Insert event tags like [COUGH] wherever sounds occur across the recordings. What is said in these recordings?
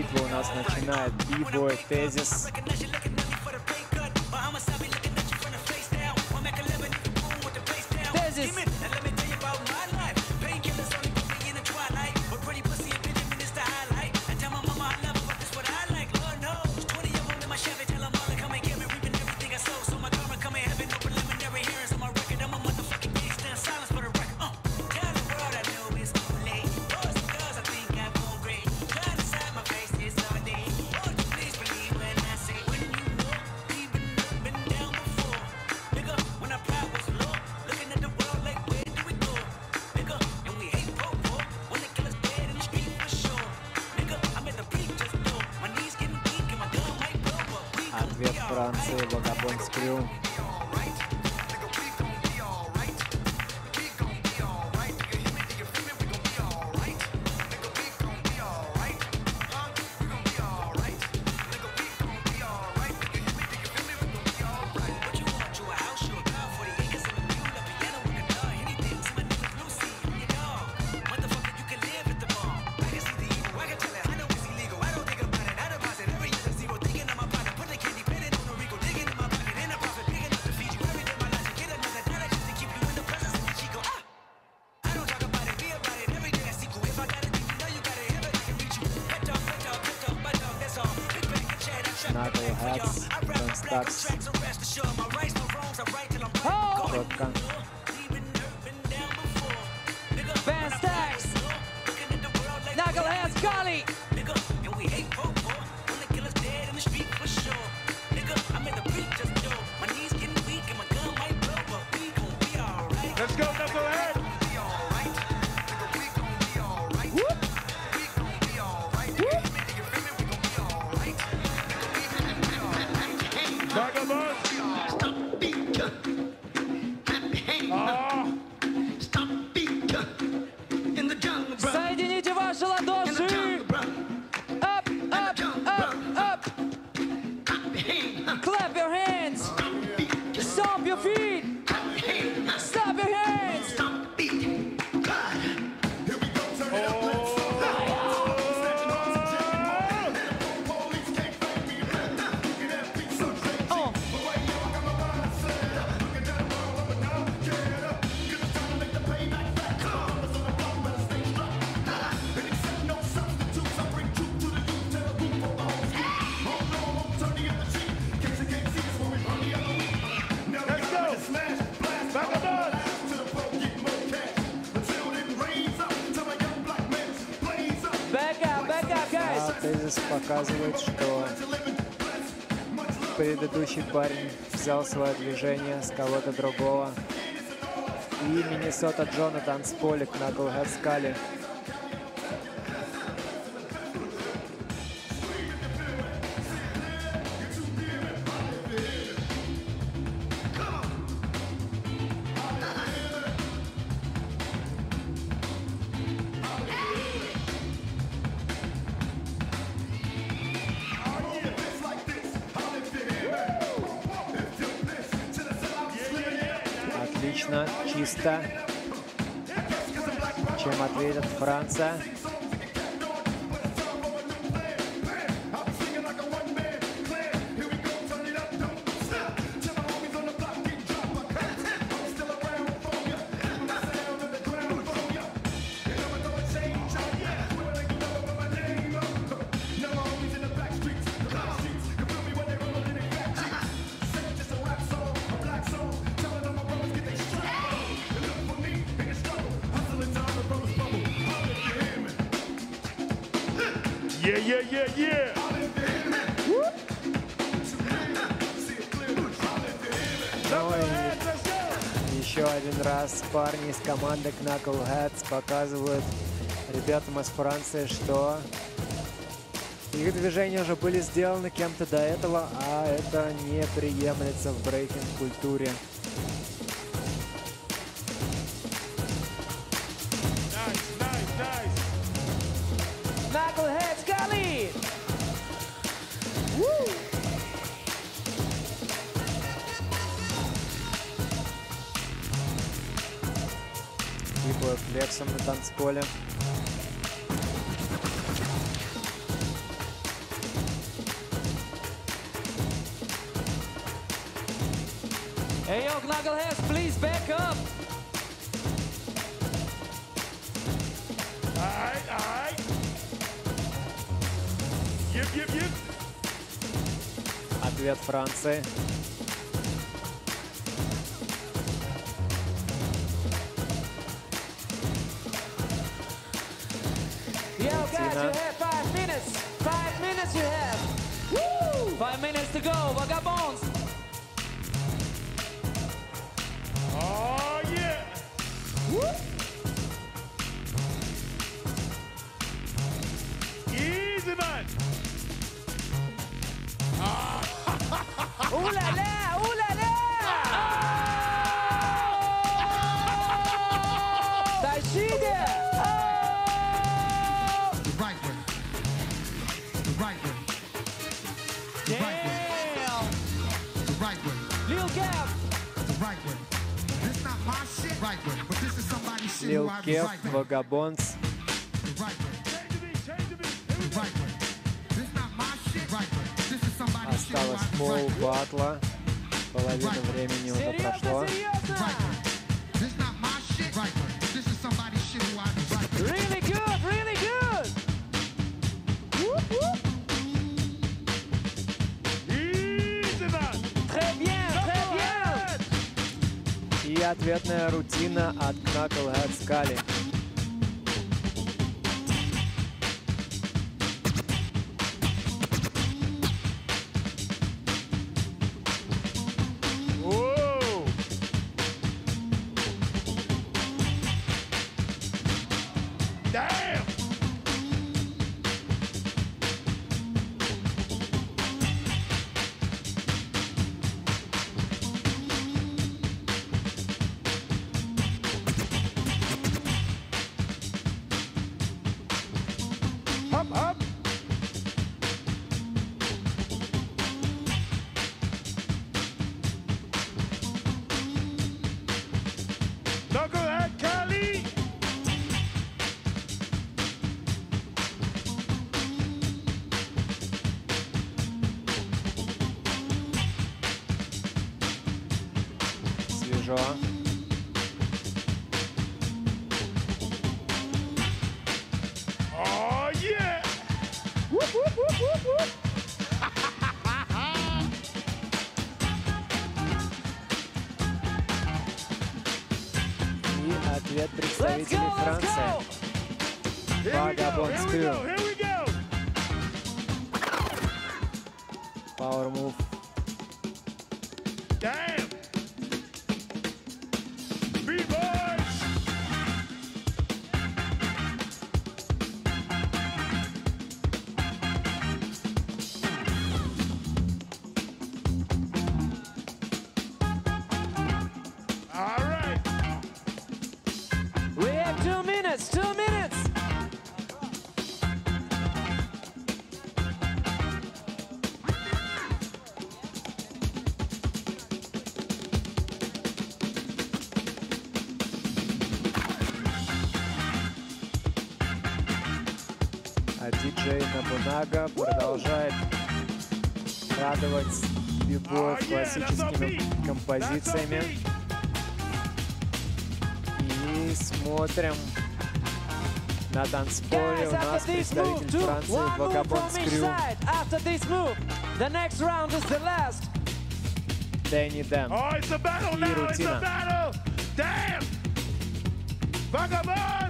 битву у нас начинает бибой тезис. Тезис! Ответ Франции, Вагабон Скрю. Michael Hacks, John Stacks, oh. Rodkan. Van Stacks, Knuckleheads Gully. Yeah. [LAUGHS] тезис показывает, что предыдущий парень взял свое движение с кого-то другого. И Миннесота Джонатан Сполик на Knucklehead Скали. Чисто. Чем ответит Франция? Yeah, yeah, yeah, yeah! И еще один раз парни из команды Knuckleheads показывают ребятам из Франции, что их движения уже были сделаны кем-то до этого, а это не приемлется в брейкинг-культуре. Максом на танцполе. Hey, yo, knuckleheads, please back up. All right, all right. Yep, yep, yep. Ответ Франции. You have five minutes. Five minutes you have. Woo! Five minutes to go, vagabonds. Oh, yeah. Woo! Easy, man. Ooh la la, ooh la shit. who Осталось пол батла. Половина времени уже Серьезно, прошло. И ответная рутина от Knucklehead Скали. No go И ответ Let's представителей go, let's Франции. go! Here we go. Vagabond Here we Crew. go. Here we go. Power Move. Набунага продолжает радовать бибоев Oh, классическими композициями. И смотрим на танцполе. У нас представитель Франции this move, the next round is the last. Дэнни Дэм. Oh, it's a battle И now. It's a рутина. battle. Damn. Vagabonds.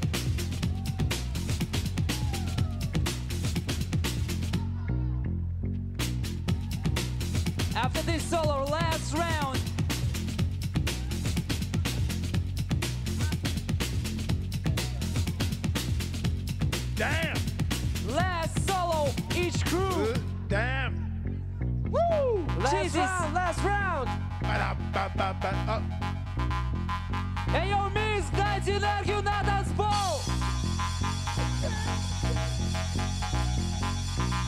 Damn. Last solo, each crew. Uh, Damn. Woo! Last round, last round! Ba-da-ba-ba-ba. Uh, Эй, йоу, мисс, дайте энергию на танцпол!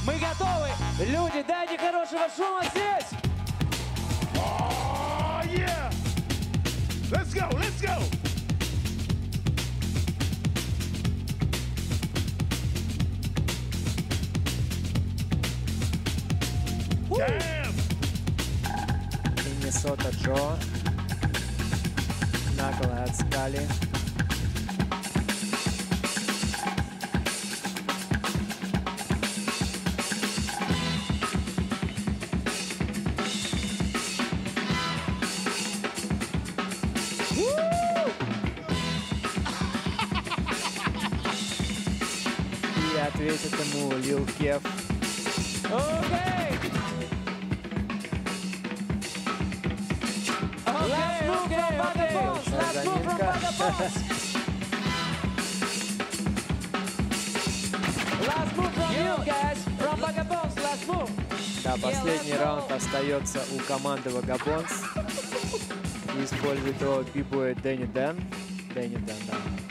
Мы готовы! Люди, дайте хорошего шума здесь! Oh, yeah. Let's go, let's go. Миннесота Джо. Knucklehead Скали. И ответит ему Лил Кеф. Окей! Last Да, последний раунд остается у команды Вагабонс. Использует его бибой Дэнни Дэн. Дэнни Дэн, да.